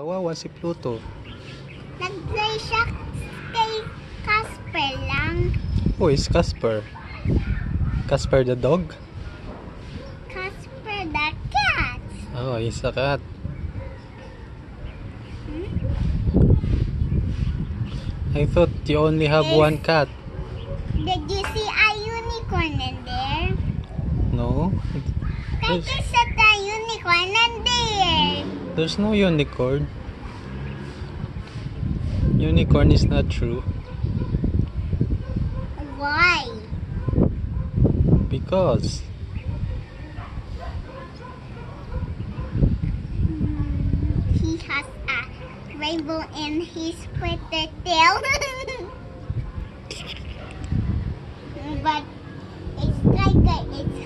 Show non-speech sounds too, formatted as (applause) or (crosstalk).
Kawawa si Pluto. Nag-play siya kay Casper lang. Who is Casper? Casper the dog? Casper the cat. Oh, he's a cat. I thought you only have one cat. Did you see a unicorn in there? No? Kaya There's, sa there's no unicorn. Unicorn is not true. Why? Because He has a rainbow in his pretty tail. (laughs) but it's like a, it's